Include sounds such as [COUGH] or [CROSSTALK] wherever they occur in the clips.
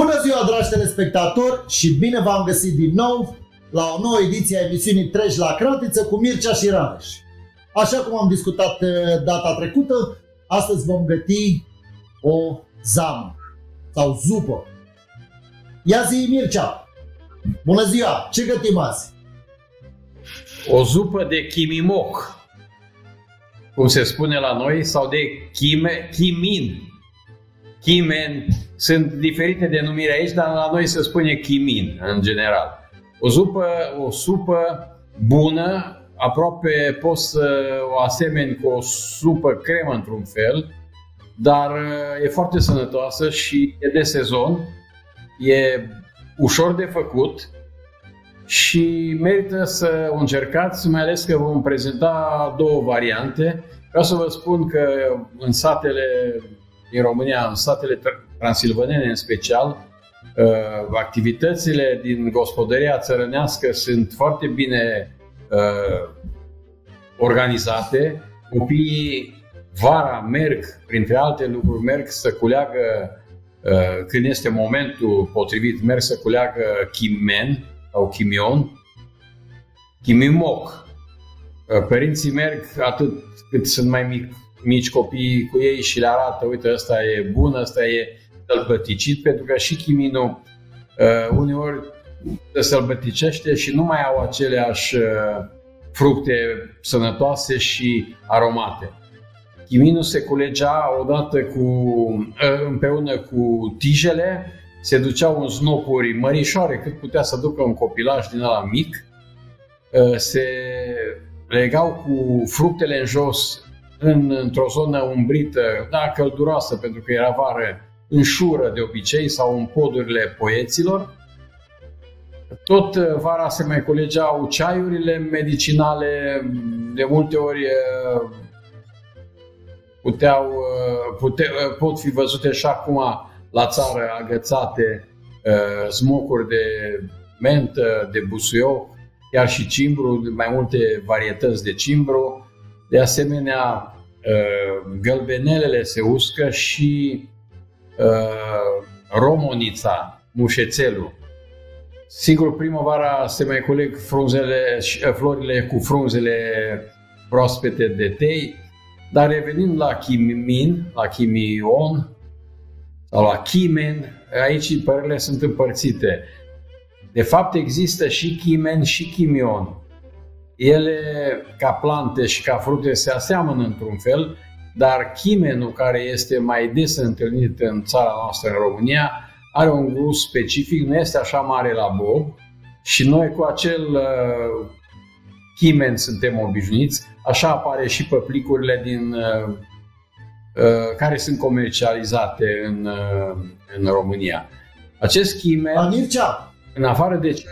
Bună ziua, dragi telespectatori, și bine v-am găsit din nou la o nouă ediție a emisiunii Treci la Cratiță cu Mircea și Rareș. Așa cum am discutat uh, data trecută, astăzi vom găti o zamă sau zupă. Ia zi, Mircea! Bună ziua! Ce gătim azi? O zupă de chimimoc, cum se spune la noi, sau de chime, chimin. Chimen sunt diferite denumiri aici, dar la noi se spune chimin în general. O zupă, o supă bună, aproape poți să o asemeni cu o supă cremă într-un fel, dar e foarte sănătoasă și e de sezon, e ușor de făcut și merită să o încercați, mai ales că vom prezenta două variante. Vreau să vă spun că în satele din România, în satele transilvanene în special, uh, activitățile din gospodăria țărănească sunt foarte bine uh, organizate. Copiii vara merg, printre alte lucruri, merg să culeagă, uh, când este momentul potrivit, merg să culeagă chimen sau chimion, chimimoc. Părinții merg atât cât sunt mai mic, mici copii cu ei și le arată, uite, ăsta e bun, ăsta e sălbăticit, pentru că și chiminul uh, uneori se sălbăticește și nu mai au aceleași uh, fructe sănătoase și aromate. Chiminul se culegea odată cu, uh, împreună cu tijele, se duceau în snopuri mărișoare cât putea să ducă un copilaj din ala mic, uh, se legau cu fructele în jos în, într-o zonă umbrită, da, călduroasă, pentru că era vară, în șură de obicei sau în podurile poeților. Tot uh, vara se mai colegeau ceaiurile medicinale, de multe ori uh, puteau, uh, pute, pot fi văzute și acum la țară agățate smocuri de mentă, de busuioc, chiar și cimbru, mai multe varietăți de cimbru, de asemenea, uh, gălbenelele se uscă și uh, romonița, mușețelul. Sigur, primăvara se mai coleg frunzele, uh, florile cu frunzele proaspete de tei, dar revenind la chimin, la chimion sau la chimen, aici părerile sunt împărțite. De fapt, există și chimen și chimion ele, ca plante și ca fructe, se aseamănă într-un fel, dar chimenul, care este mai des întâlnit în țara noastră, în România, are un gust specific, nu este așa mare la bob și noi cu acel uh, chimen suntem obișnuiți. Așa apare și păplicurile din, uh, uh, care sunt comercializate în, uh, în România. Acest chimen, Mircea. în afară de ce...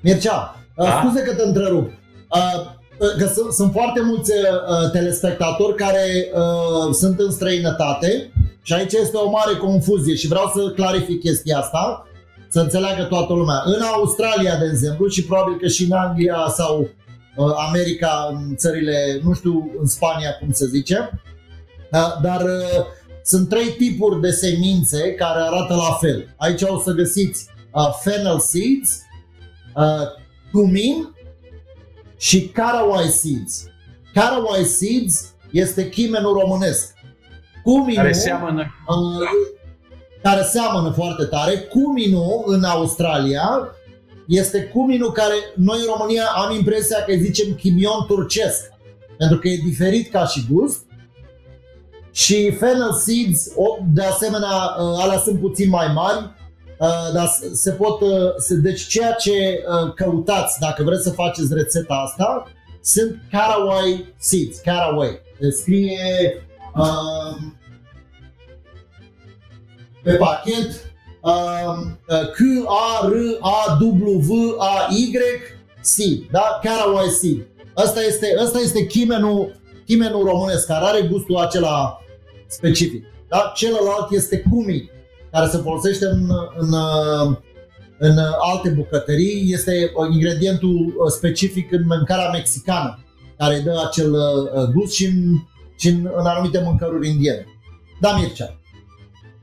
Mircea, Uh, da? Scuze că te întrerup. Uh, uh, că sunt, sunt foarte mulți uh, telespectatori care uh, sunt în străinătate și aici este o mare confuzie și vreau să clarific chestia asta, să înțeleagă toată lumea. În Australia, de exemplu, și probabil că și în Anglia sau uh, America, în țările, nu știu, în Spania, cum se zice, uh, dar uh, sunt trei tipuri de semințe care arată la fel. Aici o să găsiți uh, fennel seeds, uh, cumin și caraway seeds. Caraway seeds este chimenul românesc. Cuminul, care seamănă. Uh, care seamănă foarte tare. Cuminul în Australia este cuminul care noi în România am impresia că îi zicem chimion turcesc. Pentru că e diferit ca și gust. Și fennel seeds, de asemenea, uh, alea sunt puțin mai mari, Uh, dar se pot, uh, deci ceea ce uh, căutați dacă vreți să faceți rețeta asta sunt caraway seeds, caraway. Scrie uh, pe pachet uh, K-A-R-A-W-A-Y seed, da? Caraway seed. Asta este, asta este chimenul, chimenul românesc care are gustul acela specific. Da? Celălalt este cumin care se folosește în, în, în alte bucătării. Este ingredientul specific în mâncarea mexicană, care dă acel uh, gust și în, și în, în anumite mâncăruri indiene. Da, Mircea.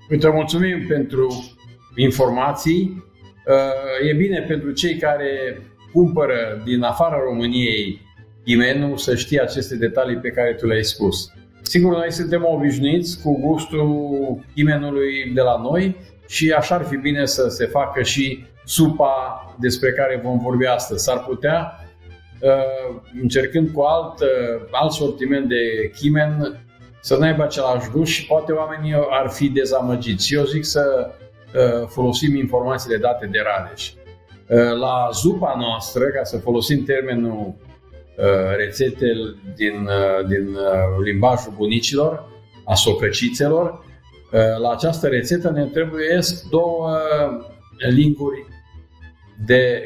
Uite, mulțumim pentru informații. Uh, e bine pentru cei care cumpără din afara României ghimenul să știe aceste detalii pe care tu le-ai spus. Sigur, noi suntem obișnuiți cu gustul ghimenului de la noi și așa ar fi bine să se facă și supa despre care vom vorbi astăzi. S-ar putea, uh, încercând cu alt, uh, alt sortiment de chimen, să nu aibă același gust și poate oamenii ar fi dezamăgiți. Eu zic să uh, folosim informațiile date de Radeș. La zupa noastră, ca să folosim termenul rețete din, din limbajul bunicilor, a socăcițelor, la această rețetă ne trebuie două linguri de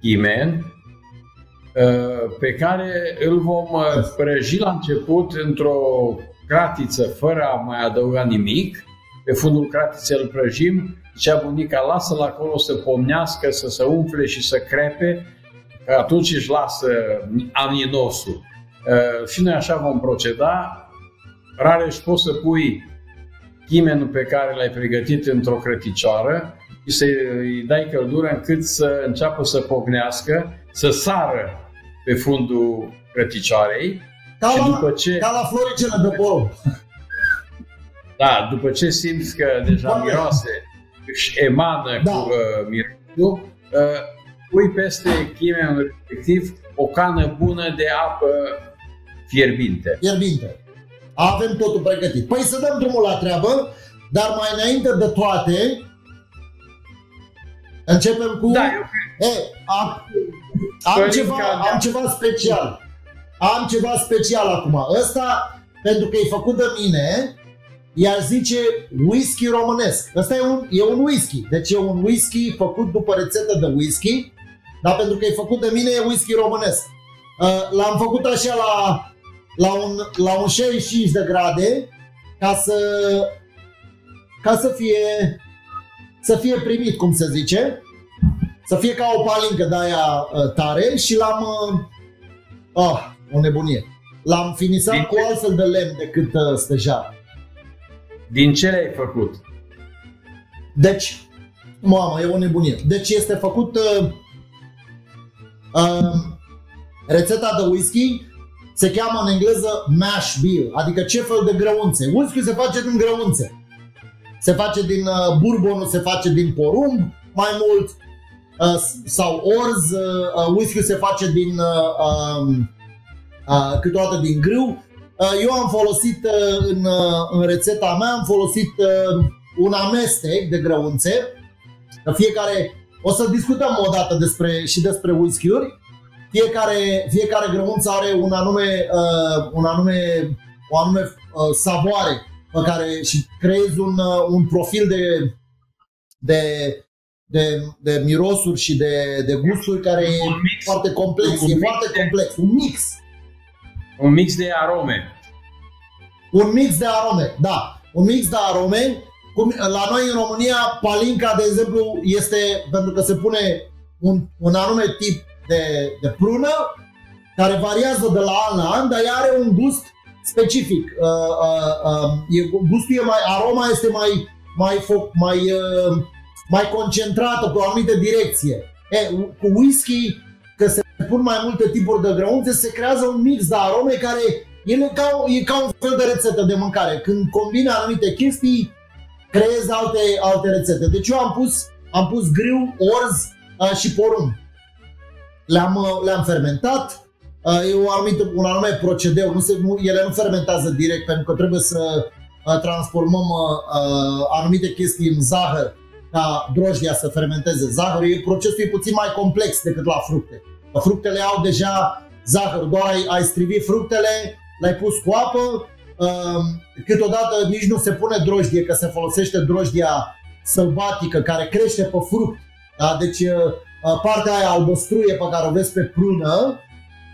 imen uh, pe care îl vom uh, prăji la început într-o cratiță fără a mai adăuga nimic. Pe fundul cratiței îl prăjim, zicea bunica, lasă-l acolo să pomnească, să se umfle și să crepe, că atunci își lasă aminosul. Uh, și noi așa vom proceda. Rare și poți să pui chimenul pe care l-ai pregătit într-o crăticioară, și să-i dai căldură încât să înceapă să pocnească, să sară pe fundul crăticioarei. Ca și la, după ce... Ca la floricele de porumb. Da, după ce simți că deja Doamne. miroase, își emană da. cu uh, mirosul, uh, pui peste chimenul respectiv o cană bună de apă fierbinte. Fierbinte. Avem totul pregătit. Păi să dăm drumul la treabă, dar mai înainte de toate, Începem cu... Da, eu e, am, am, ceva, am ceva special. Am ceva special acum. Ăsta, pentru că e făcut de mine, i-ar zice whisky românesc. Ăsta e un, e un whisky. Deci e un whisky făcut după rețetă de whisky, dar pentru că e făcut de mine, e whisky românesc. Uh, l-am făcut așa la, la, un, la un 65 de grade ca să, ca să fie să fie primit, cum se zice, să fie ca o palincă de aia uh, tare și l-am... Uh, ah, o nebunie. L-am finisat Din cu altfel de lemn decât uh, stejar. Din ce le-ai făcut? Deci, mamă, e o nebunie. Deci este făcut uh, uh, rețeta de whisky se cheamă în engleză mash bill, adică ce fel de grăunțe. Whisky se face din grăunțe se face din uh, bourbonul, se face din porumb mai mult uh, sau orz, uh, uh whisky se face din uh, um, uh, câteodată din grâu. Uh, eu am folosit uh, în, uh, în rețeta mea, am folosit uh, un amestec de grăunțe. Fiecare, o să discutăm o dată despre, și despre whisky-uri. Fiecare, fiecare grăunță are un anume, uh, un anume, o anume uh, savoare pe care și creezi un, uh, un profil de, de, de, de mirosuri și de, de gusturi care e mix, foarte complex. Un e foarte de, complex. Un mix. Un mix de arome. Un mix de arome, da. Un mix de arome. Cum, la noi în România, palinca, de exemplu, este pentru că se pune un, un anume tip de, de prună care variază de la an la an, dar ea are un gust specific. Uh, uh, uh, e, gustul e mai, aroma este mai, mai, foc, mai, uh, mai concentrată pe o anumită direcție. E, cu whisky, că se pun mai multe tipuri de grăunțe, se creează un mix de arome care e ca, e ca un fel de rețetă de mâncare. Când combine anumite chestii, creezi alte, alte rețete. Deci eu am pus, am pus griu, orz uh, și porumb. Le-am, uh, le-am fermentat, Uh, e un anumit, un anume procedeu, nu se, nu, ele nu fermentează direct pentru că trebuie să uh, transformăm uh, anumite chestii în zahăr ca drojdia să fermenteze zahărul. E, procesul e puțin mai complex decât la fructe. Fructele au deja zahăr, doar ai, ai strivit fructele, le-ai pus cu apă, câteodată nici nu se pune drojdie, că se folosește drojdia sălbatică care crește pe fruct. Da? Deci partea aia albăstruie pe care o vezi pe prună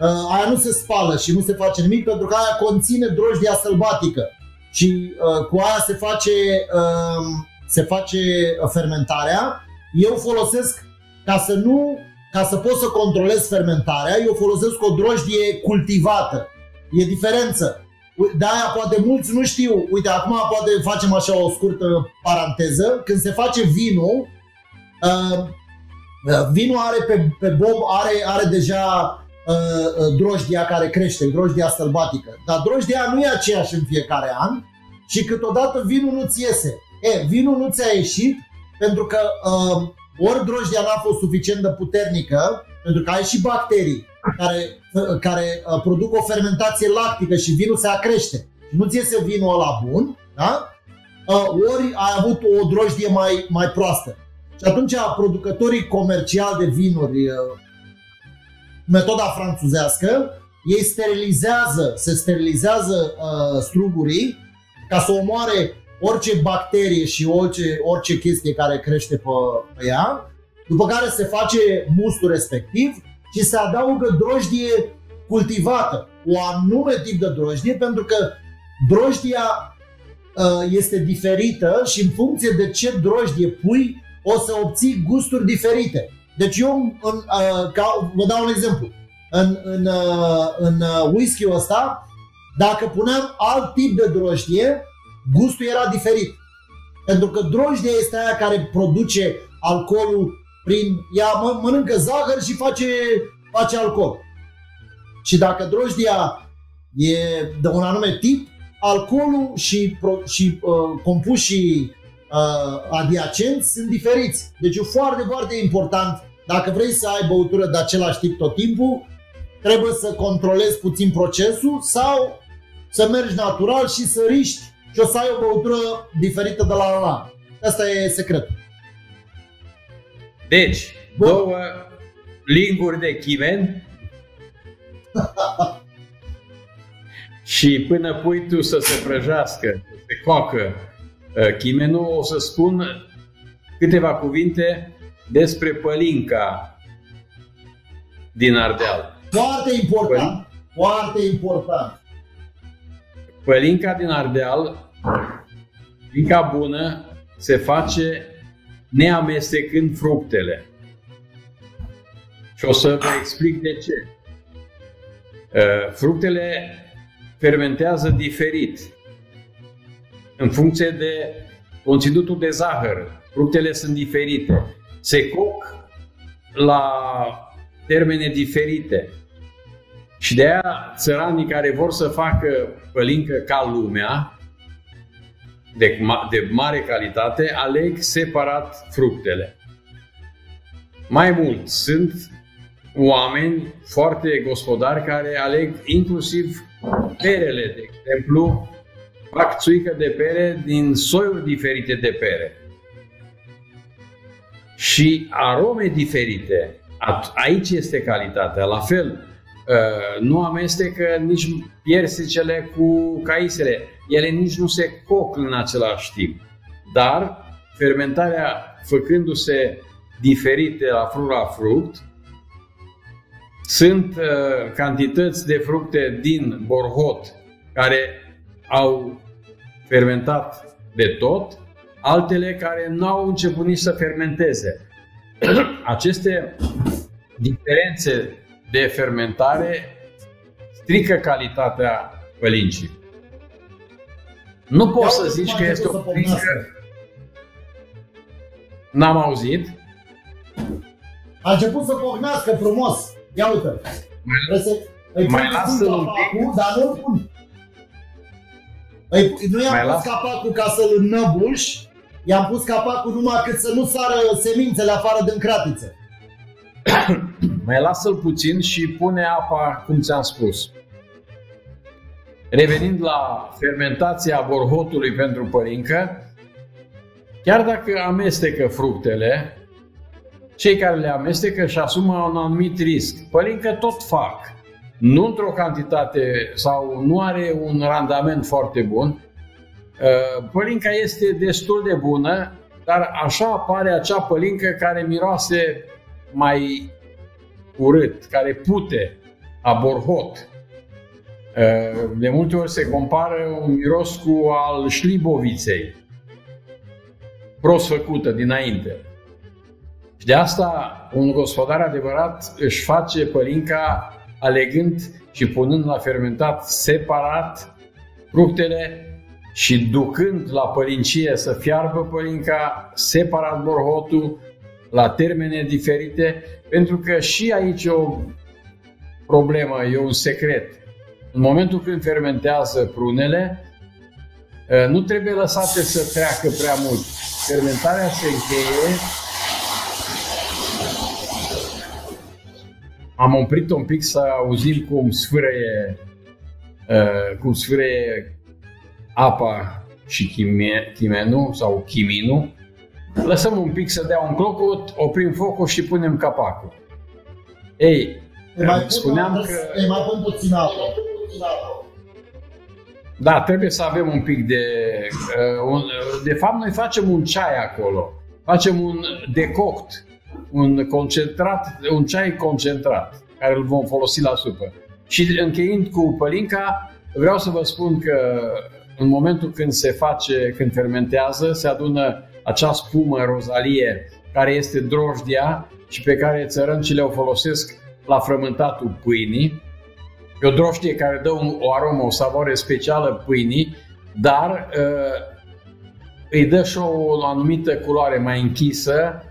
uh, aia nu se spală și nu se face nimic pentru că aia conține drojdia sălbatică și uh, cu aia se face, uh, se face fermentarea. Eu folosesc ca să nu ca să pot să controlez fermentarea, eu folosesc o drojdie cultivată. E diferență. De-aia poate mulți nu știu, uite, acum poate facem așa o scurtă paranteză, când se face vinul, uh, uh vinul are pe, pe bob, are, are deja uh, uh, drojdia care crește, drojdia sălbatică, dar drojdia nu e aceeași în fiecare an și câteodată vinul nu-ți iese. E, vinul nu ți-a ieșit pentru că uh, ori drojdia n-a fost suficient de puternică, pentru că ai și bacterii care, care uh, produc o fermentație lactică și vinul se acrește. Nu ți iese vinul ăla bun, da? Uh, ori ai avut o drojdie mai, mai proastă. Și atunci producătorii comerciali de vinuri, uh, metoda franțuzească, ei sterilizează, se sterilizează uh, strugurii ca să omoare orice bacterie și orice, orice chestie care crește pe, pe ea, după care se face mustul respectiv și se adaugă drojdie cultivată, o anume tip de drojdie, pentru că drojdia uh, este diferită și în funcție de ce drojdie pui, o să obții gusturi diferite. Deci eu, în, uh, ca, vă dau un exemplu, în, în, uh, în whisky-ul ăsta, dacă puneam alt tip de drojdie, gustul era diferit. Pentru că drojdia este aia care produce alcoolul prin... Ea mănâncă zahăr și face, face alcool. Și dacă drojdia e de un anume tip, alcoolul și, pro, și uh, compușii uh, adiacenți sunt diferiți. Deci e foarte, foarte important. Dacă vrei să ai băutură de același tip tot timpul, trebuie să controlezi puțin procesul sau să mergi natural și să riști și o să ai o băutură diferită de la la. Asta e secretul. Deci, Bun. două linguri de chimen [LAUGHS] și până pui tu să se prăjească, să se coacă uh, chimenul, o să spun câteva cuvinte despre pălinca din Ardeal. Foarte important, Păl... foarte important. Pălinca din Ardeal, pălinca bună, se face neamestecând fructele. Și o să vă explic de ce. Uh, fructele fermentează diferit în funcție de conținutul de zahăr. Fructele sunt diferite. Se coc la termene diferite. Și de aia țăranii care vor să facă pălincă ca lumea, de, de mare calitate, aleg separat fructele. Mai mult, sunt oameni foarte gospodari care aleg inclusiv perele, de exemplu, fac țuică de pere din soiuri diferite de pere. Și arome diferite. Aici este calitatea. La fel, ă, nu amestecă nici piersicele cu caisele ele nici nu se coc în același timp. Dar fermentarea făcându-se diferite la fruct la fruct, sunt uh, cantități de fructe din borhot care au fermentat de tot, altele care nu au început nici să fermenteze. [CLEARS THROAT] Aceste diferențe de fermentare strică calitatea pălincii. Nu poți să zici că este o frică. N-am auzit. A început să pocnească frumos. Ia uite. Mai, să, mai lasă un pic. Dar nu pun. Îi, nu i-am mai pus las? capacul ca să-l înnăbuș, i-am pus capacul numai cât să nu sară semințele afară din cratițe. [COUGHS] mai lasă-l puțin și pune apa cum ți-am spus. Revenind la fermentația borhotului pentru părincă, chiar dacă amestecă fructele, cei care le amestecă își asumă un anumit risc. Părincă tot fac, nu într-o cantitate sau nu are un randament foarte bun. Uh, pălinca este destul de bună, dar așa apare acea pălincă care miroase mai urât, care pute a borhot. Eh, de multe ori se compară un miros cu al șliboviței, prost făcută dinainte. Și de asta un gospodar adevărat își face pălinca alegând și punând la fermentat separat fructele și ducând la pălincie să fiarbă pălinca, separat borhotul, la termene diferite, pentru că și aici e o problemă, e un secret. În momentul când fermentează prunele, nu trebuie lăsate să treacă prea mult. Fermentarea se încheie Am oprit un pic să auzim cum sfârăie, uh, cum sfârăie apa și chime, chimenul sau chiminul. Lăsăm un pic să dea un clocot, oprim focul și punem capacul. Ei, e mai spuneam pun, că... E mai pun puțin apă. Da, trebuie să avem un pic de... Uh, un, de fapt, noi facem un ceai acolo. Facem un decoct un concentrat, un ceai concentrat, care îl vom folosi la supă. Și încheind cu pălinca, vreau să vă spun că în momentul când se face, când fermentează, se adună acea spumă rozalie care este drojdia și pe care țărâncile o folosesc la frământatul pâinii. E o drojdie care dă un, o aromă, o savoare specială pâinii, dar uh, îi dă și o anumită culoare mai închisă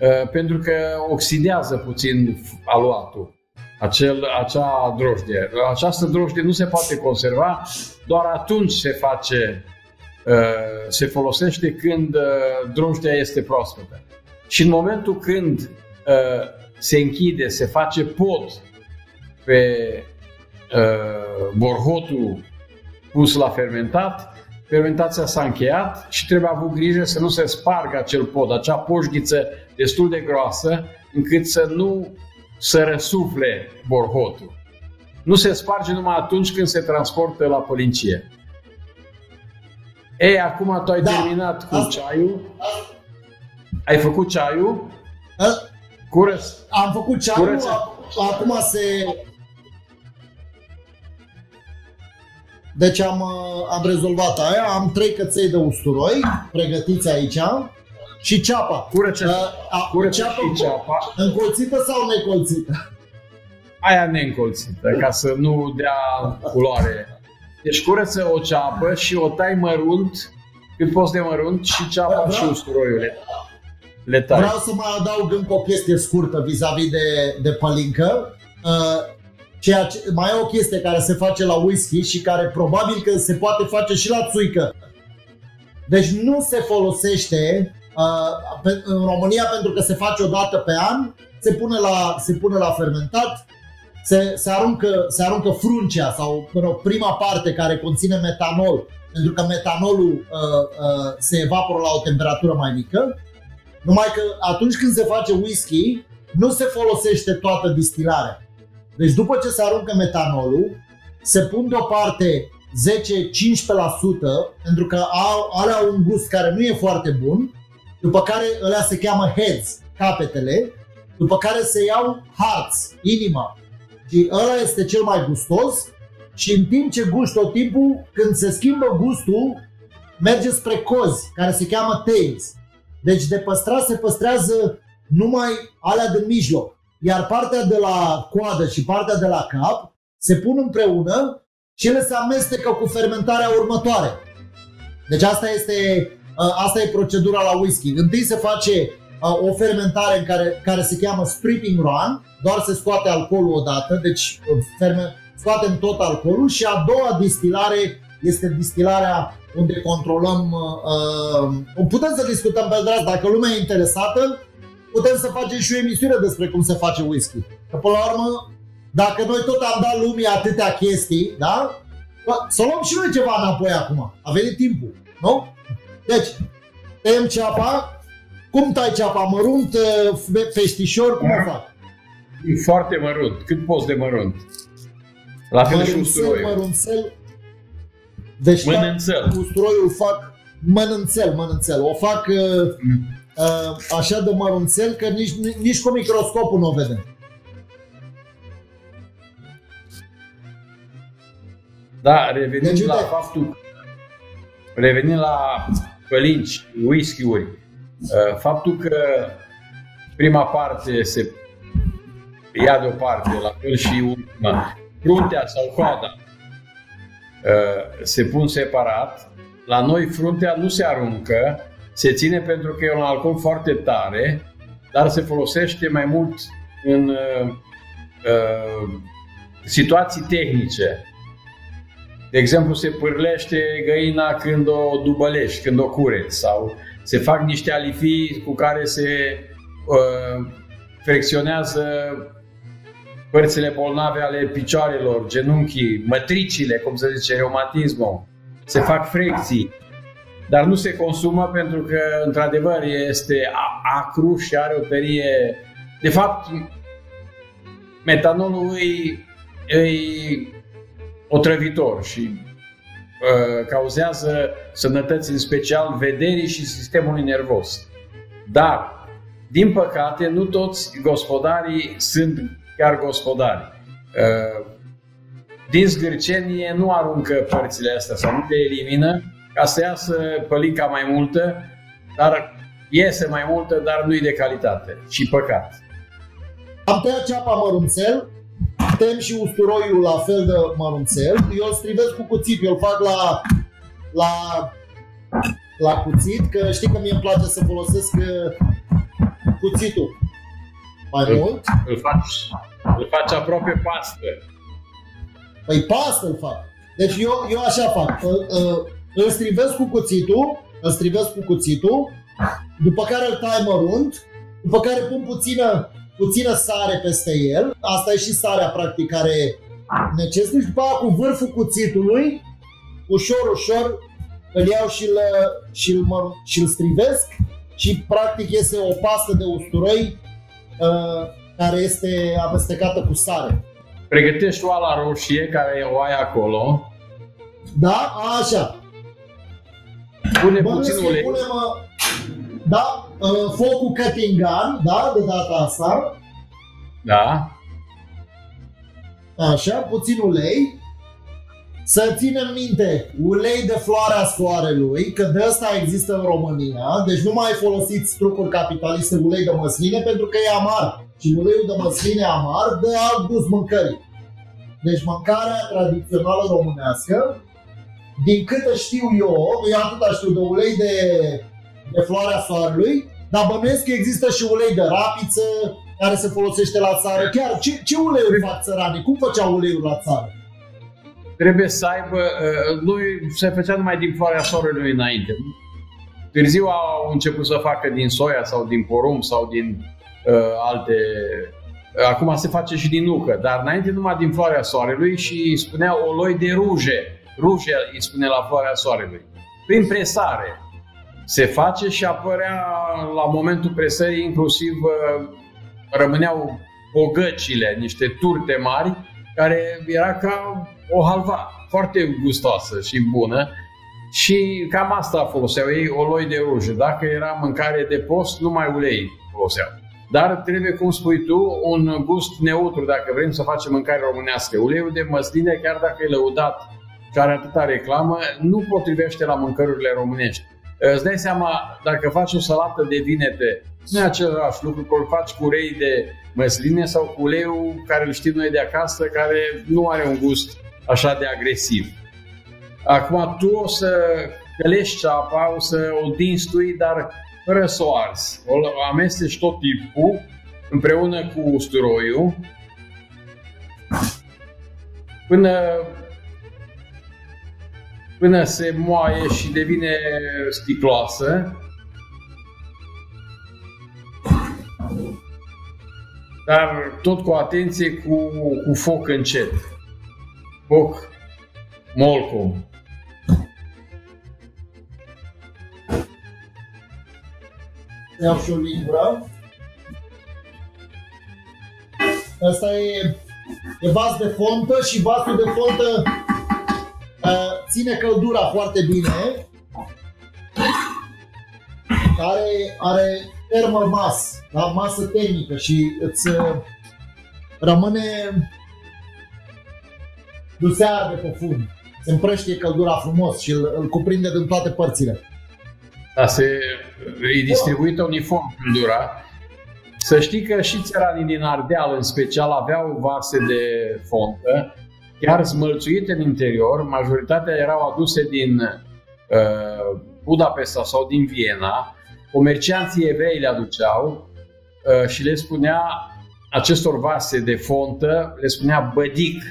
Uh, pentru că oxidează puțin aluatul, acel, acea drojdie. Această drojdie nu se poate conserva, doar atunci se face, uh, se folosește când uh, drojdia este proaspătă. Și în momentul când se închide, se face pod pe borhotul pus la fermentat, fermentația s-a încheiat și trebuie avut grijă să nu se spargă acel pod, acea poșghiță destul de groasă, încât să nu să răsufle borhotul. Nu se sparge numai atunci când se transportă la polincie. Ei, acum tu ai da. terminat cu Asta. ceaiul. Ai făcut ceaiul? A? Curăț. Am făcut ceaiul, Curăț. acum se... Deci am, am rezolvat aia, am trei căței de usturoi pregătiți aici și ceapa. Curăță, uh, curăță ceapa, și ceapa. Încolțită sau necolțită? Aia neîncolțită, ca să nu dea culoare. Deci curăță o ceapă și o tai mărunt, cât poți de mărunt, și ceapa Vreau... și usturoiule. Le tai. Vreau să mai adaug încă o chestie scurtă vis-a-vis de, de pălincă. Uh, ceea ce, mai e o chestie care se face la whisky și care probabil că se poate face și la țuică. Deci nu se folosește în România, pentru că se face o dată pe an, se pune la, se pune la fermentat, se, se, aruncă, se aruncă fruncea sau mă rog, prima parte care conține metanol, pentru că metanolul uh, uh, se evaporă la o temperatură mai mică. Numai că atunci când se face whisky, nu se folosește toată distilarea. Deci după ce se aruncă metanolul, se pun deoparte 10-15% pentru că au, are un gust care nu e foarte bun după care ălea se cheamă heads, capetele, după care se iau hearts, inima. Și ăla este cel mai gustos și în timp ce gusti tot timpul, când se schimbă gustul, merge spre cozi, care se cheamă tails. Deci de păstrat se păstrează numai alea din mijloc. Iar partea de la coadă și partea de la cap se pun împreună și ele se amestecă cu fermentarea următoare. Deci asta este Uh, asta e procedura la whisky. Întâi se face uh, o fermentare în care, care se cheamă stripping run, doar se scoate alcoolul odată, deci uh, ferme, scoatem tot alcoolul și a doua distilare este distilarea unde controlăm, uh, putem să discutăm pe drag, dacă lumea e interesată, putem să facem și o emisiune despre cum se face whisky. Că până la urmă, dacă noi tot am dat lumii atâtea chestii, da? Să luăm și noi ceva înapoi acum. A venit timpul, nu? Deci, tăiem ceapa, cum tai ceapa? Mărunt, festișor, cum o fac? E foarte mărunt, cât poți de mărunt. La fel și usturoiul. Mărunțel, deci mănânțel. usturoiul fac mănânțel, mănânțel. O fac uh, mm. Uh, așa de mărunțel că nici, nici cu microscopul nu o vedem. Da, revenim deci, la faptul revenim la pălinci, whisky-uri, uh, faptul că prima parte se ia deoparte, la fel și ultima, fruntea sau coada, se pun separat. La noi fruntea nu se aruncă, se ține pentru că e un alcool foarte tare, dar se folosește mai mult în uh, uh, situații tehnice. De exemplu, se pârlește găina când o dubălești, când o cureți, sau se fac niște alifii cu care se uh, fricționează părțile bolnave ale picioarelor, genunchii, mătricile, cum se zice, reumatismul. Se fac frecții, dar nu se consumă pentru că, într-adevăr, este acru și are o tărie. De fapt, metanolul îi, îi otrăvitor și uh, cauzează sănătăți, în special vederii și sistemului nervos. Dar, din păcate, nu toți gospodarii sunt chiar gospodari. Uh, din zgârcenie nu aruncă părțile astea sau nu le elimină ca să iasă pălinca mai multă, dar iese mai multă, dar nu-i de calitate. Și păcat. Am tăiat ceapa mărunțel, tem și usturoiul la fel de mărunțel. Eu îl strivesc cu cuțit, eu îl fac la, la, la cuțit, că știi că mie îmi place să folosesc uh, cuțitul mai îl, mult. Îl faci, îl faci aproape pastă. Păi pastă îl fac. Deci eu, eu așa fac. Îl, îl strivesc cu cuțitul, îl strivesc cu cuțitul, după care îl tai mărunt, după care pun puțină puțină sare peste el, asta e și sarea practic care necesită și după aceea cu vârful cuțitului, ușor, ușor îl iau și îl, și îl, și îl strivesc și practic este o pastă de usturoi uh, care este amestecată cu sare. Pregătești oala roșie care o ai acolo. Da, așa. Pune puțin ulei. Punem, uh, da, uh, focul cutting gun, da, de data asta. Da. Așa, puțin ulei. Să ținem minte, ulei de floarea soarelui, că de asta există în România, deci nu mai folosiți trucuri capitaliste ulei de măsline pentru că e amar. Și uleiul de măsline amar dă alt gust mâncării. Deci mâncarea tradițională românească, din câte știu eu, eu atâta știu de ulei de de floarea soarelui, dar bănuiesc că există și ulei de rapiță care se folosește la țară. Chiar, ce, ce uleiuri fac țăranii? Cum făceau uleiul la țară? Trebuie să aibă, uh, noi se făcea numai din floarea soarelui înainte. Târziu au început să facă din soia sau din porumb sau din uh, alte uh, Acum se face și din nucă, dar înainte numai din floarea soarelui și îi spunea oloi de ruge. Ruge îi spune la floarea soarelui. Prin presare se face și apărea la momentul presării inclusiv uh, rămâneau bogăcile, niște turte mari, care era ca o halva, foarte gustoasă și bună. Și cam asta foloseau ei, oloi de ruj. Dacă era mâncare de post, numai ulei foloseau. Dar trebuie, cum spui tu, un gust neutru dacă vrem să facem mâncare românească. Uleiul de măsline, chiar dacă e lăudat și are atâta reclamă, nu potrivește la mâncărurile românești. Îți dai seama, dacă faci o salată de vinete, nu e același lucru că îl faci cu ulei de măsline sau cu uleiul care îl știm noi de acasă, care nu are un gust așa de agresiv. Acum tu o să călești ceapa, o să o dinstui, dar fără să o arzi. O amesteci tot tipul împreună cu usturoiul până până se moaie și devine sticloasă. Dar tot cu atenție, cu, cu foc încet. Foc molcom. Iau și o lingură. Asta e, e vas de fontă și vasul de fontă ține căldura foarte bine, care are thermal mass, da? masă termică și îți uh, rămâne nu se arde pe fund. Se împrăștie căldura frumos și îl, îl cuprinde din toate părțile. Da, se, e distribuită uniform căldura. Să știi că și țăranii din Ardeal în special aveau vase de fontă chiar smălțuite în interior, majoritatea erau aduse din uh, Budapesta sau din Viena, comercianții evrei le aduceau uh, și le spunea acestor vase de fontă, le spunea bădic.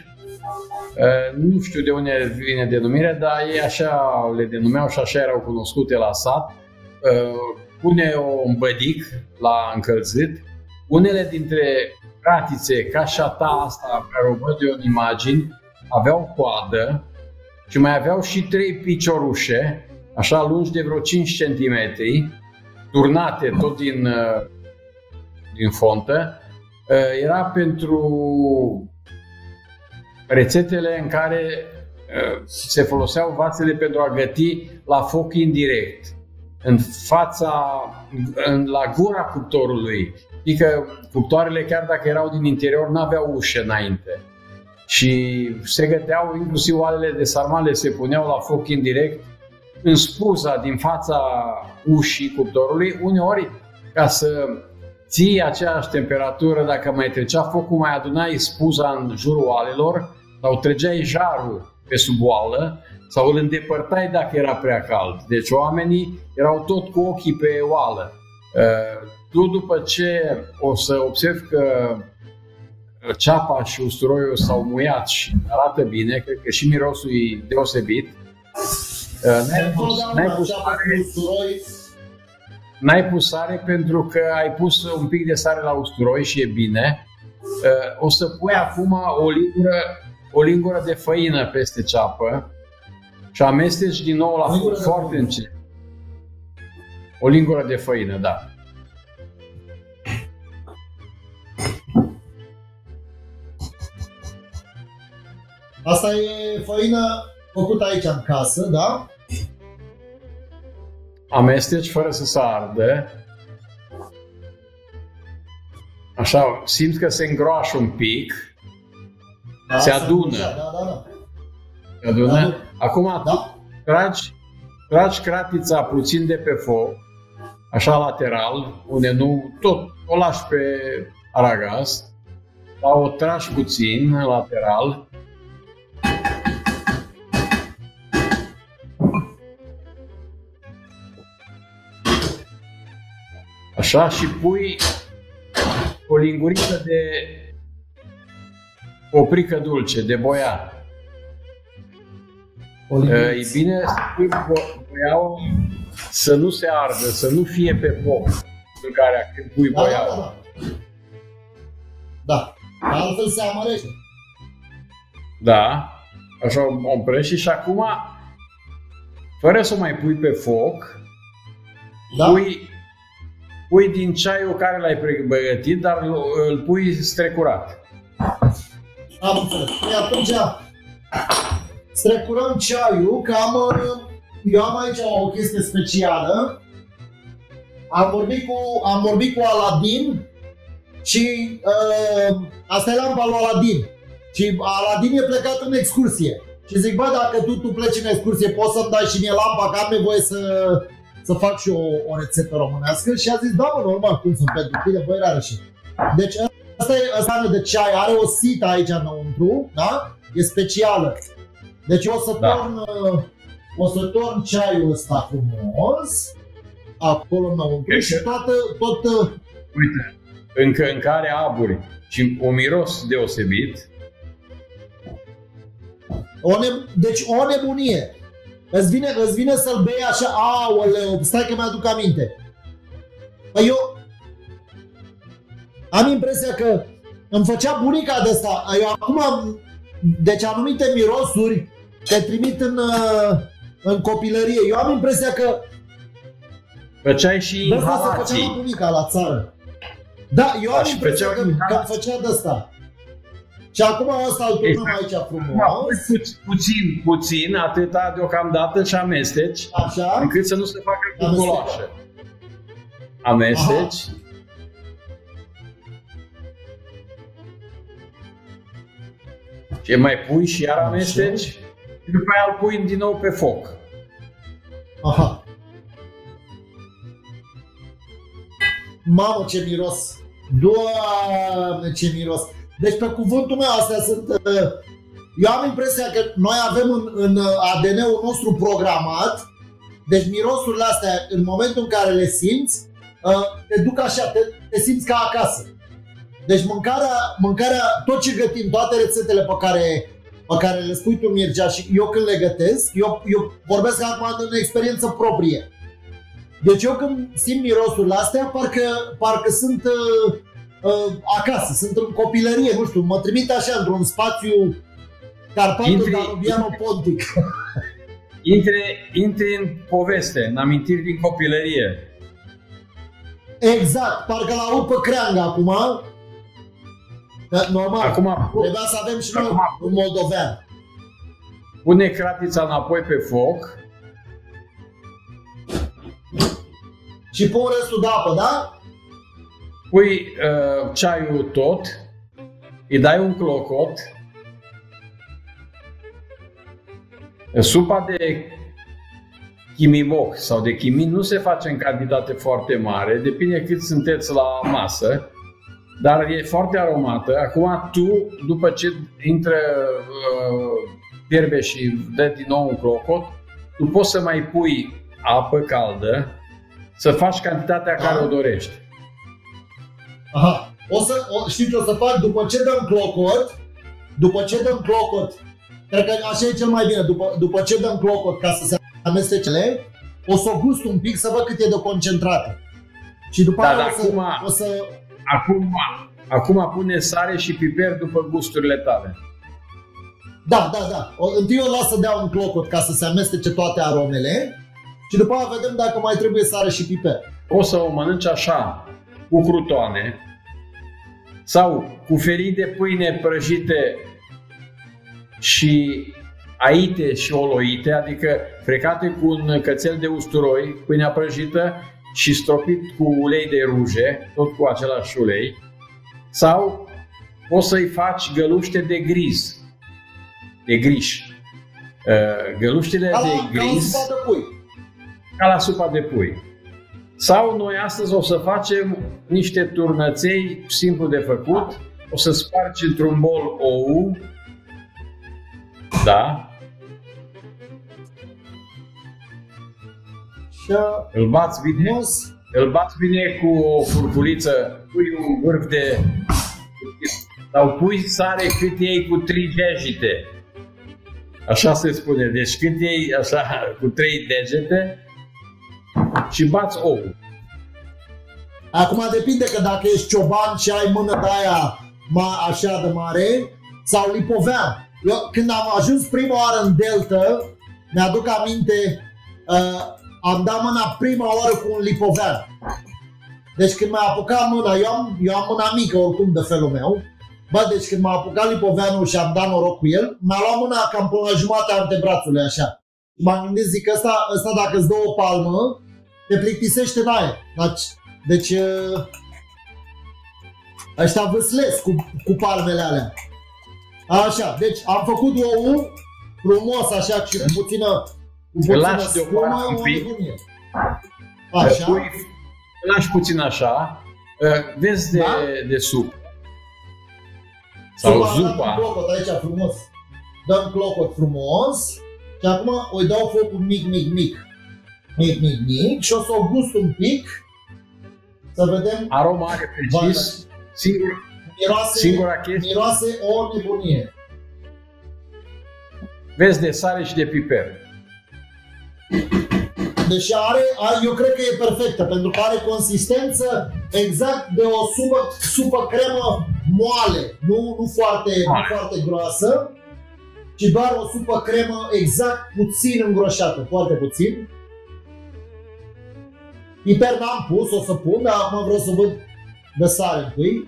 Uh, nu știu de unde vine denumirea, dar ei așa le denumeau și așa erau cunoscute la sat. Uh, pune un bădic la încălzit. Unele dintre pratițe, ca și a ta asta, care o văd eu în imagini, aveau coadă și mai aveau și trei piciorușe, așa lungi de vreo 5 cm, turnate tot din, uh, din fontă. Uh, era pentru rețetele în care uh, se foloseau vasele pentru a găti la foc indirect, în fața, în, la gura cuptorului. Adică cuptoarele, chiar dacă erau din interior, nu aveau ușă înainte. Și se găteau, inclusiv oalele de sarmale se puneau la foc indirect în spuza din fața ușii cuptorului, uneori ca să ții aceeași temperatură, dacă mai trecea focul, mai adunai spuza în jurul oalelor sau trăgeai jarul pe sub oală sau îl îndepărtai dacă era prea cald. Deci oamenii erau tot cu ochii pe oală. Uh, tu după ce o să observi că ceapa și usturoiul s-au muiat și arată bine, cred că și mirosul e deosebit, uh, n-ai pus, n-ai pus sare, n-ai pus sare pentru că ai pus un pic de sare la usturoi și e bine. Uh, o să pui acum o lingură, o lingură de făină peste ceapă și amesteci din nou la foc foarte încet. O lingură de făină, da. Asta e făină făcută aici în casă, da? Amesteci fără să se ardă. Așa, simți că se îngroașă un pic. Da, se adună. Da, da, da. Se adună. Da, Acum da. tragi, tragi cratița puțin de pe foc, așa lateral, unde nu, tot o lași pe aragaz, dar o tragi puțin lateral Așa, și pui o linguriță de oprică dulce, de boia. E bine să pui boiaua să nu se ardă, să nu fie pe foc în care când pui da, boiaua. Da, da, da. da. Altfel se amărește. Da, așa o împrești și acum, fără să mai pui pe foc, da? pui pui din ceaiul care l-ai pregătit, dar îl pui strecurat. Am înțeles. Păi atunci strecurăm ceaiul, că am, eu am aici o chestie specială. Am vorbit cu, am vorbit cu Aladin și uh, asta e lampa lui Aladin. Și Aladin e plecat în excursie. Și zic, bă, dacă tu, tu pleci în excursie, poți să-mi dai și mie lampa, că am nevoie să să fac și o, o rețetă românească și a zis, da, mă, normal, cum sunt pentru tine, băi, rară și. Deci asta e asta de ceai, are o sită aici înăuntru, da? E specială. Deci o să da. torn, o să torn ceaiul ăsta frumos, acolo înăuntru și toată, tot... Uite, încă în care aburi și un miros deosebit. O ne... Deci o nebunie. Îți vine, îți vine să-l bei așa, aoleu, stai că mi-aduc aminte. Păi eu am impresia că îmi făcea bunica de asta. Eu acum, deci anumite mirosuri te trimit în, uh, în copilărie. Eu am impresia că Făceai și de asta se făcea bunica la țară. Da, eu am impresia că, că îmi făcea de asta. Și acum asta îl turnăm exact. aici frumos. Da, puț- puțin, puțin, atâta deocamdată și amesteci, Așa. încât să nu se facă cucoloașă. Amesteci. Aha. Și mai pui și iar amesteci și după aia îl pui din nou pe foc. Aha. Mamă, ce miros! Doamne, ce miros! Deci pe cuvântul meu astea sunt uh, Eu am impresia că noi avem în, în ADN-ul nostru programat, deci mirosurile astea, în momentul în care le simți, uh, te duc așa, te, te simți ca acasă. Deci mâncarea, mâncarea, tot ce gătim, toate rețetele pe care, pe care le spui tu, Mircea, și eu când le gătesc, eu, eu vorbesc acum în experiență proprie. Deci eu când simt mirosurile astea, parcă, parcă sunt uh, uh, acasă, sunt în copilărie, nu știu, mă trimit așa într-un spațiu Carpatul intri, Danubiano Pontic. [LAUGHS] Intri, intri în poveste, în amintiri din copilărie. Exact, parcă la aud pe creangă acum. Normal, acum, trebuia să avem și noi un moldovean. Pune cratița înapoi pe foc. Și pun restul de apă, da? Pui uh, ceaiul tot, îi dai un clocot, Supa de chimimoc sau de chimin nu se face în cantitate foarte mare, depinde cât sunteți la masă, dar e foarte aromată. Acum tu, după ce intră uh, fierbe și dă din nou un clocot, tu poți să mai pui apă caldă, să faci cantitatea Aha. care o dorești. Aha. O să, o, știți ce o să fac? După ce dăm clocot, după ce dăm clocot, Cred că așa e cel mai bine. După, după ce dăm clocot ca să se amestecele, o să o gust un pic să văd cât e de concentrată. Și după da, aia da, o, să, acum, o să... Acum, acum pune sare și piper după gusturile tale. Da, da, da. O, întâi o las să dea un clocot ca să se amestece toate aromele și după aia vedem dacă mai trebuie sare și piper. O să o mănânci așa, cu crutoane sau cu felii de pâine prăjite și aite și oloite, adică frecate cu un cățel de usturoi, pâinea prăjită și stropit cu ulei de ruge, tot cu același ulei, sau poți să-i faci găluște de griz, de griș. Uh, găluștele ca la, de griz, ca la supa de pui. Ca la supa de pui. Sau noi astăzi o să facem niște turnăței simplu de făcut, o să spargi într-un bol ou, da. Și îl bați bine, mos. îl bați bine cu o furculiță, pui un vârf de... sau pui sare cât iei cu trei degete. Așa se spune. Deci cât iei așa cu trei degete și bați ouul. Acum depinde că dacă ești cioban și ai mână de aia ma, așa de mare sau lipovean. Eu, când am ajuns prima oară în Delta, mi-aduc aminte, uh, am dat mâna prima oară cu un lipovean. Deci când m-a apucat mâna, eu am, eu am mâna mică oricum de felul meu, Bă, deci când m-a apucat lipoveanul și am dat noroc cu el, mi-a luat mâna cam până la jumătatea antebrațului, așa. Și m-am gândit, zic, ăsta, ăsta dacă îți dă o palmă, te plictisește în aer. Deci, deci uh, ăștia vâslesc cu, cu palmele alea. Așa, deci am făcut ou frumos, așa, și cu puțină, cu puțină spumă, un pic. Așa. Pui, lași puțin așa, ă, vezi de, da? de sup. Sau zupa. Dăm clocot aici frumos. Dăm clocot frumos și acum îi dau focul mic, mic, mic. Mic, mic, mic și o să o gust un pic să vedem. Aroma are precis. Singur, miroase, Singura chestie... miroase o nebunie. Vezi de sare și de piper. Deci are, eu cred că e perfectă, pentru că are consistență exact de o supă, supă cremă moale, nu, nu, foarte, nu foarte groasă, ci doar o supă cremă exact puțin îngroșată, foarte puțin. Piper n-am pus, o să pun, dar acum vreau să văd de sare întâi.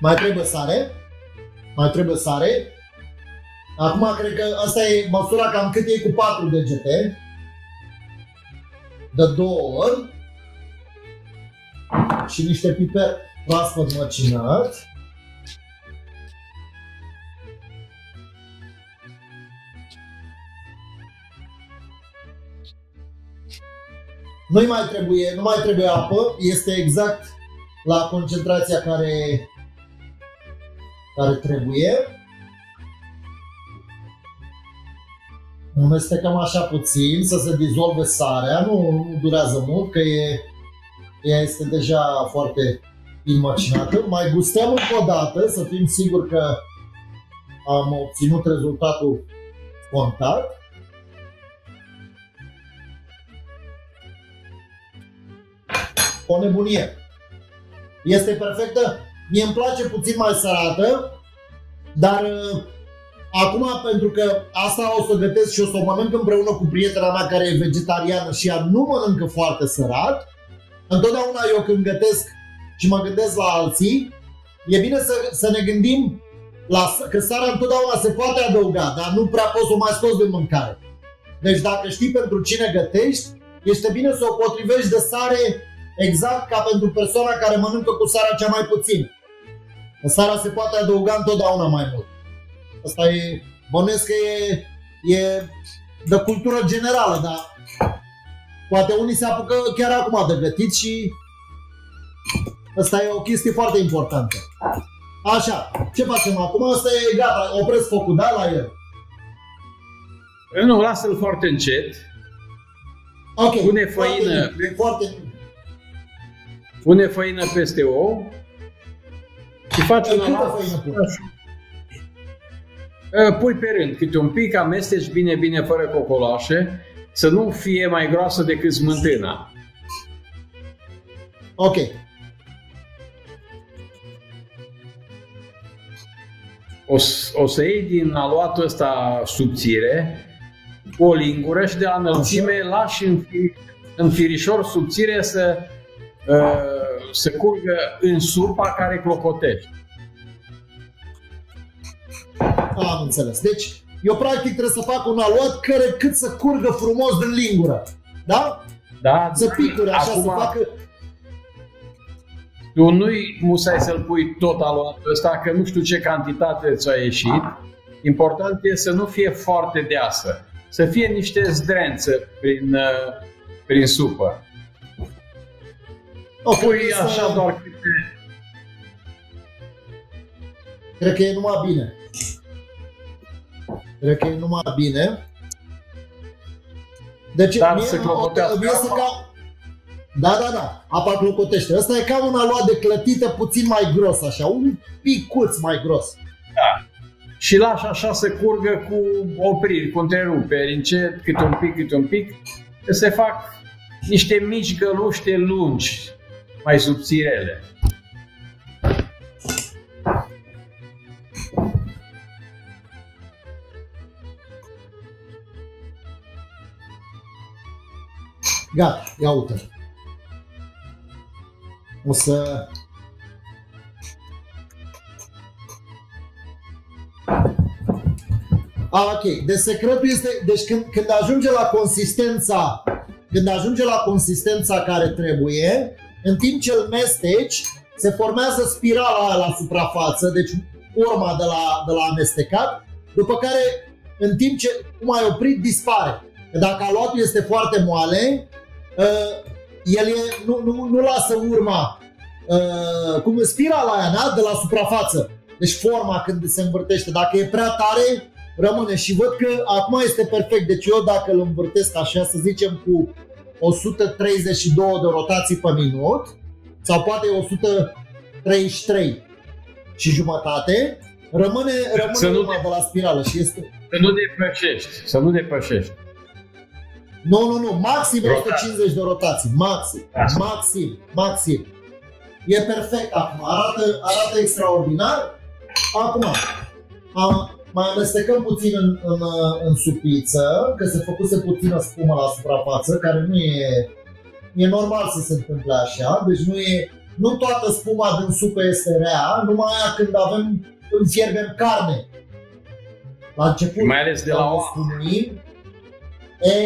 Mai trebuie sare. Mai trebuie sare. Acum cred că asta e măsura cam cât e cu 4 degete. De două ori. Și niște piper proaspăt măcinat. Nu mai trebuie, nu mai trebuie apă, este exact la concentrația care care trebuie. Amestecăm așa puțin să se dizolve sarea, nu, nu durează mult, că e, ea este deja foarte înmăcinată. Mai gustăm încă o dată să fim siguri că am obținut rezultatul contat. O nebunie. Este perfectă. Mie îmi place puțin mai sărată, dar uh, acum pentru că asta o să gătesc și o să o mănânc împreună cu prietena mea care e vegetariană și ea nu mănâncă foarte sărat, întotdeauna eu când gătesc și mă gândesc la alții, e bine să, să ne gândim la, că sarea întotdeauna se poate adăuga, dar nu prea poți să o mai scoți de mâncare. Deci dacă știi pentru cine gătești, este bine să o potrivești de sare exact ca pentru persoana care mănâncă cu sarea cea mai puțin. Sarea se poate adăuga întotdeauna mai mult. Asta e, bănuiesc că e, e de cultură generală, dar poate unii se apucă chiar acum de gătit și asta e o chestie foarte importantă. Așa, ce facem acum? Asta e gata, opresc focul, da, la el? Nu, lasă-l foarte încet. Ok, Pune făină. Foarte, foarte... Pune făină peste ou și faci un făină pune? Pui pe rând câte un pic, amesteci bine, bine, fără cocoloașe, să nu fie mai groasă decât smântâna. Ok. O, o să iei din aluatul ăsta subțire o lingură și de la înălțime lași în, fi, în firișor subțire să, uh, să curgă în supa care clocotești. Am înțeles. Deci, eu practic trebuie să fac un aluat care cât să curgă frumos din lingură. Da? Da. Să picure așa, Acum, să facă... Tu nu-i musai să-l pui tot aluatul ăsta, că nu știu ce cantitate ți-a ieșit. Important e să nu fie foarte deasă. Să fie niște zdrențe prin, uh, prin supă. O, Pui cred că așa să- doar câte... Cred că e numai bine. Cred că e numai bine. Deci, Dar mie, să clocotească mie să apa. ca... Da, da, da, apa clocotește. Ăsta e ca un aluat de clătită puțin mai gros, așa, un picuț mai gros. Și lași așa să curgă cu opriri, cu întreruperi, încet, câte un pic, câte un pic, că se fac niște mici găluște lungi, mai subțirele. Gata, ia uite. O să... A, ok. Deci secretul este... Deci când, când ajunge la consistența când ajunge la consistența care trebuie, în timp ce îl mesteci, se formează spirala aia la suprafață, deci urma de la, de la amestecat, după care, în timp ce cum ai oprit, dispare. Că Dacă aluatul este foarte moale, uh, el e, nu, nu, nu lasă urma, uh, cum e spirala aia, da? de la suprafață. Deci forma când se învârtește, dacă e prea tare, rămâne. Și văd că acum este perfect. Deci eu dacă îl învârtesc așa, să zicem cu 132 de rotații pe minut, sau poate 133 și jumătate, rămâne, rămâne Să nu urma te- de la spirală și este... Să nu depășești, să nu depășești. Nu, nu, nu, maxim Rotații. 150 de rotații, maxim, Asta. maxim, maxim. E perfect acum, arată, arată extraordinar. Acum, am, mai amestecăm puțin în, în, în supiță, că se făcuse puțină spumă la suprafață, care nu e, e normal să se întâmple așa, deci nu e, nu toată spuma din supă este rea, numai aia când avem, când fierbem carne. La început, Mai ales de la când o oameni. sfumim,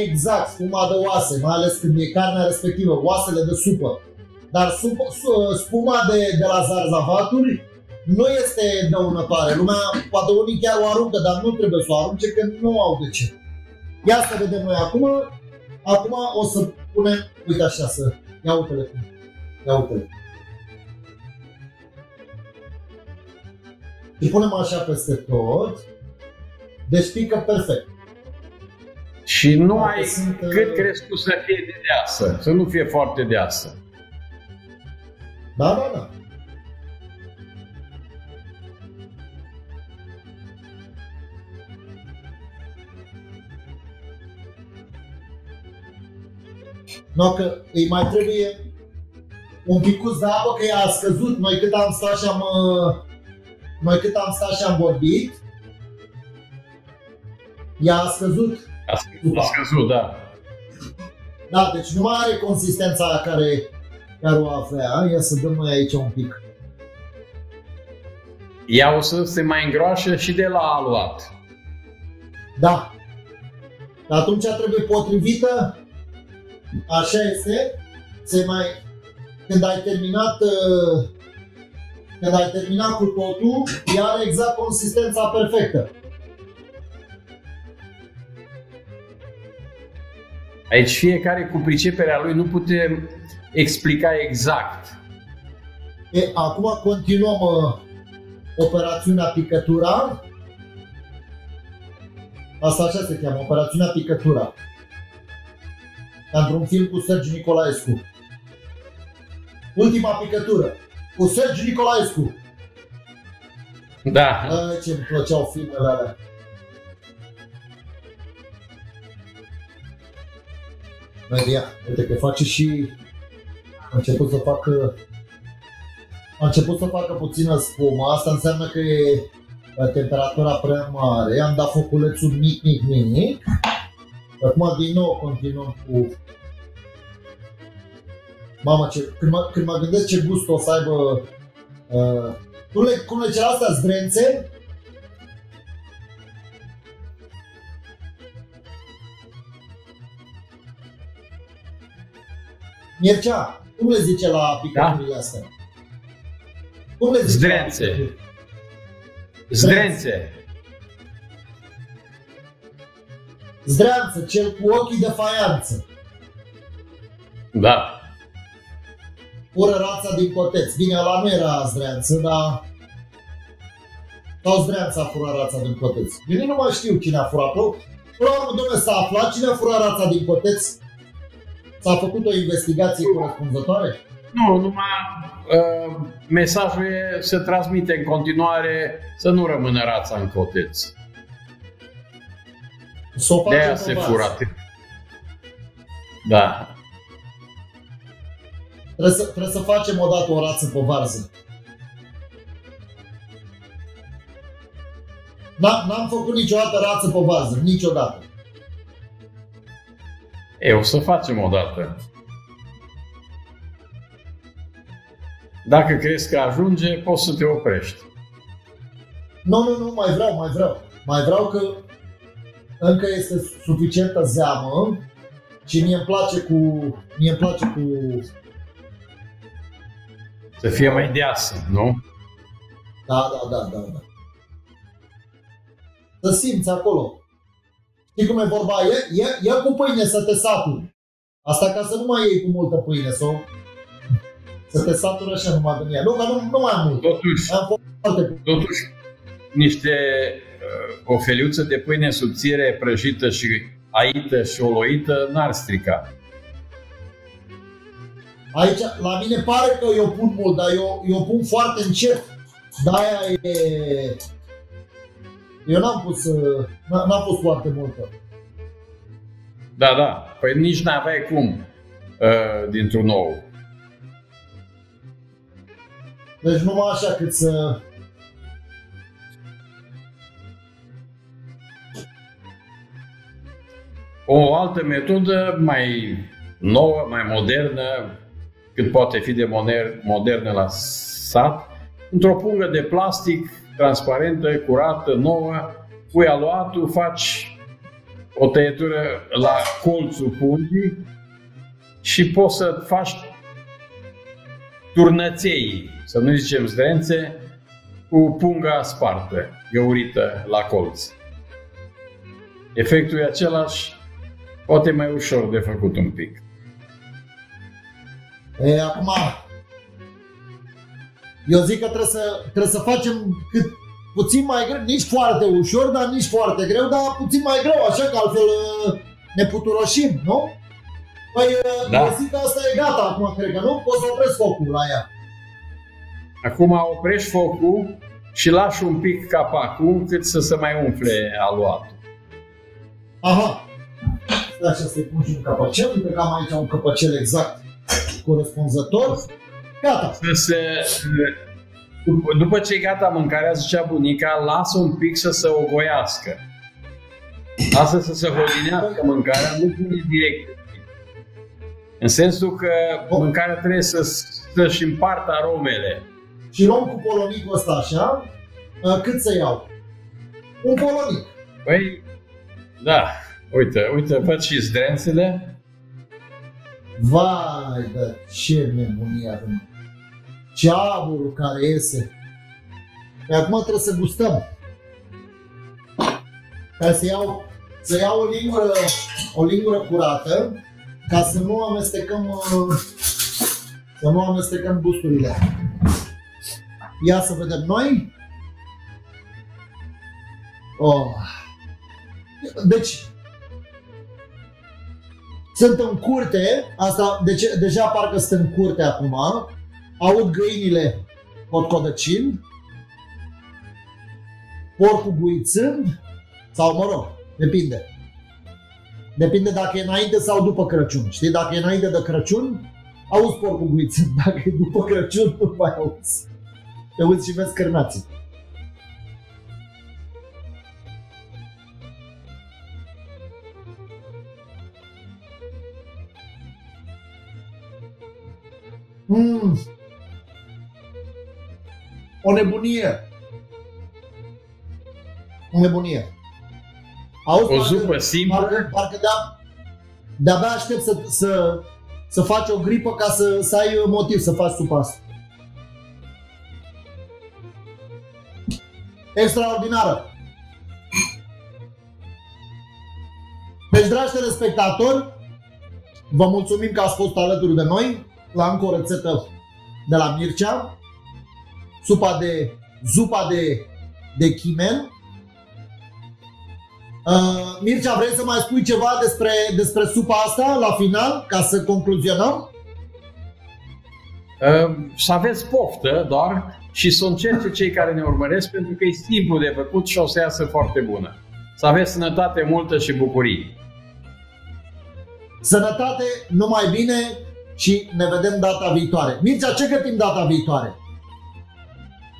Exact, spuma de oase, mai ales când e carnea respectivă, oasele de supă. Dar sup, su, spuma de, de la zarzavaturi nu este dăunătoare. Lumea, poate unii chiar o aruncă, dar nu trebuie să o arunce, că nu au de ce. Ia să vedem noi acum. Acum o să punem, uite așa, să ia uite-le cum. Ia uite-le. și punem așa peste tot, deci pică perfect. Și nu ai sunt, cât uh... crezi tu să fie de deasă, să nu fie foarte deasă. Da, da, da. No, că îi mai trebuie un picuț de apă, că ea a scăzut. Noi cât am stat și am, uh, noi cât am stat și am vorbit, ea a scăzut. A scăzut, a scăzut da. Da, deci nu mai are consistența aia care, care o avea. Ia să dăm noi aici un pic. Ea o să se mai îngroașă și de la aluat. Da. Dar atunci trebuie potrivită Așa este. Se mai, când ai terminat uh, când ai terminat cu totul, ea are exact consistența perfectă. Aici fiecare cu priceperea lui nu putem explica exact. E, acum continuăm uh, operațiunea picătura. Asta așa se cheamă, operațiunea picătura ca într-un film cu Sergiu Nicolaescu. Ultima picătură, cu Sergiu Nicolaescu. Da. A, ce îmi plăceau filmele alea. Media, uite că face și... A început să facă... A început să facă puțină spumă, asta înseamnă că e temperatura prea mare, am dat foculețul mic, mic, mic Acum din nou continuăm cu... Mamă, ce, când, mă, când mă gândesc ce gust o să aibă... Uh, cum, le, cum le cer astea, zdrențe? Mircea, cum le zice la picăturile da? astea? Cum le zice Zdrențe. Zdrențe. Zdreanță, cel cu ochii de faianță. Da. Fură rața din coteț. Bine, ăla nu era zdreanță, dar... Sau zdreanța a furat rața din coteț. Bine, nu mai știu cine a furat-o. Până la urmă, domnule, s-a aflat cine a furat rața din coteț? S-a făcut o investigație corespunzătoare? Nu, numai uh, mesajul e să transmite în continuare să nu rămână rața în coteț. S-o de aia se fură Da. Trebuie să, trebuie să facem o dată o rață pe varză. N-am făcut niciodată rață pe varză, niciodată. E, o să facem o dată. Dacă crezi că ajunge, poți să te oprești. Nu, nu, nu, mai vreau, mai vreau. Mai vreau că încă este suficientă zeamă și mie îmi place cu... Mie îmi place cu... Să fie mai deasă, nu? Da, da, da, da, da. Să simți acolo. Știi cum e vorba? E, e, e cu pâine să te saturi. Asta ca să nu mai iei cu multă pâine, sau să te saturi așa numai din ea. Nu, că nu, nu mai am mult. Totuși, am foarte totuși, niște o feliuță de pâine subțire prăjită și aită și oloită n-ar strica. Aici, la mine pare că eu pun mult, dar eu, eu pun foarte încet. De-aia e... Eu n-am pus, n-am pus foarte multă. Da, da. Păi nici n-aveai cum uh, dintr-un nou. Deci numai așa cât să O altă metodă mai nouă, mai modernă, cât poate fi de modernă la sat, într-o pungă de plastic transparentă, curată, nouă, pui aluatul, faci o tăietură la colțul pungii și poți să faci turnăței, să nu zicem zdrențe, cu punga spartă, găurită la colț. Efectul e același Poate mai ușor de făcut un pic. E, acum, eu zic că trebuie să, trebuie să facem cât, puțin mai greu, nici foarte ușor, dar nici foarte greu, dar puțin mai greu, așa că altfel uh, ne puturoșim, nu? Păi, uh, da. zic că asta e gata acum, cred că nu? Poți să opresc focul la ea. Acum oprești focul și lași un pic capacul cât să se mai umfle aluatul. Aha. Da, așa să-i pun și un capacel. Uite că am aici un capacel exact corespunzător. Gata. Să se, după ce e gata mâncarea, zicea bunica, lasă un pic să se ogoiască. Lasă să se hodinească mâncarea, nu pune direct. În sensul că mâncarea trebuie să, să-și împartă aromele. Și luăm cu polonicul ăsta așa, ă, cât să iau? Un polonic. Păi, da, uite, uite, văd și zdrențele. Vai, de ce nebunie avem ceaburul care iese. Pe acum trebuie să gustăm. Ca să iau, să iau o lingură, o lingură curată, ca să nu amestecăm, uh, să nu amestecăm gusturile. Ia să vedem noi. Oh. Deci, sunt în curte, asta, deci, deja parcă sunt în curte acum, aud găinile cotcodăcind, porcul guițând, sau mă rog, depinde. Depinde dacă e înainte sau după Crăciun. Știi, dacă e înainte de Crăciun, auzi porcul guițând. [LAUGHS] Dacă e după Crăciun, nu mai auzi. Te uiți și vezi cărnații. Mm. O nebunie. O nebunie. Auzi, o zupă simplă? Parcă, parcă de-a, de-abia aștept să, să, să faci o gripă ca să, să ai motiv să faci supa asta. Extraordinară. Deci, dragi telespectatori, vă mulțumim că ați fost alături de noi la încă o rețetă de la Mircea supa de, zupa de, de chimen. Uh, Mircea, vrei să mai spui ceva despre, despre supa asta la final, ca să concluzionăm? Uh, să aveți poftă doar și să încerce cei care ne urmăresc pentru că e simplu de făcut și o să iasă foarte bună. Să aveți sănătate multă și bucurie. Sănătate, numai bine și ne vedem data viitoare. Mircea, ce gătim data viitoare?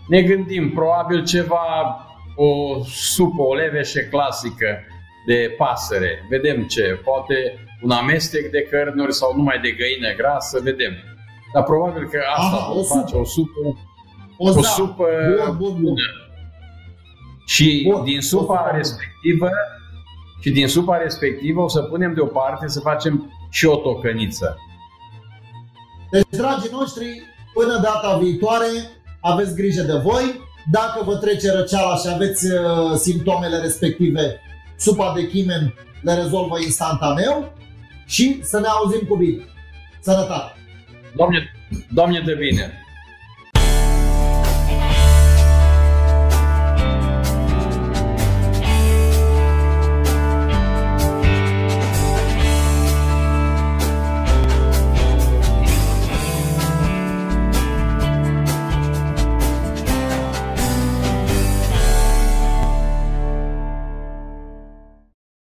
ne gândim probabil ceva, o supă, o leveșe clasică de pasăre. Vedem ce, poate un amestec de cărnuri sau numai de găină grasă, vedem. Dar probabil că asta Aha, vom face, o supă, o, o supă bun, bun, bun. Și bun, din supa respectivă și din supa respectivă o să punem deoparte să facem și o tocăniță. Deci, dragii noștri, până data viitoare, aveți grijă de voi. Dacă vă trece răceala și aveți uh, simptomele respective, supa de chimen le rezolvă instantaneu și să ne auzim cu bine. Sănătate! Doamne, Doamne de bine!